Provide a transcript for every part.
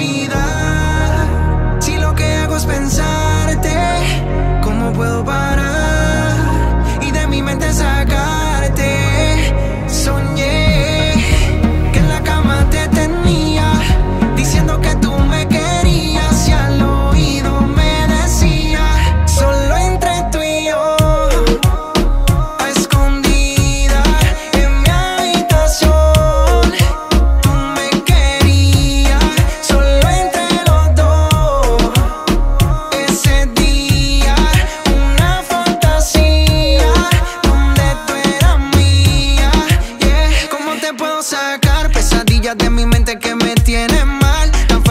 be the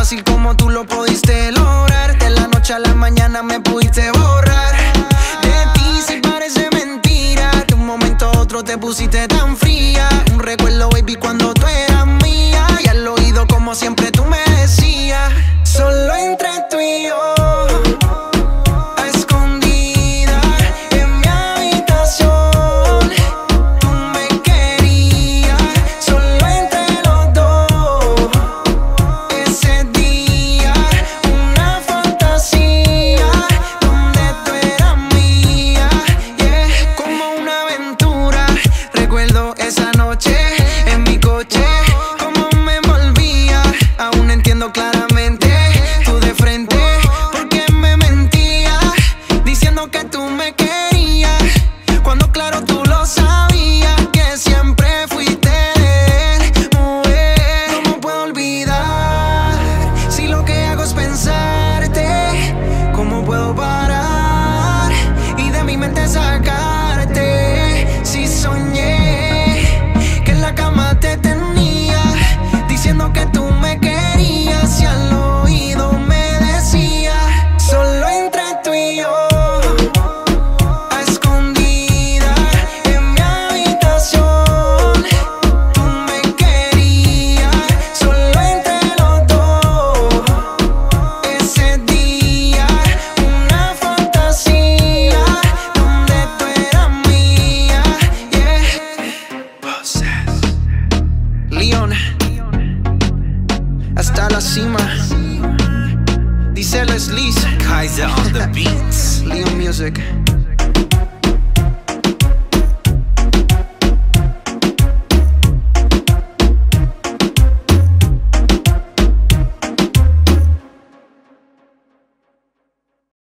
fácil como tú lo pudiste lograr. De la noche a la mañana me pudiste borrar. De ti sí parece mentira. De un momento a otro te pusiste tan León hasta la cima. Dice Leslie. Kaiser on the beats. Leon Music.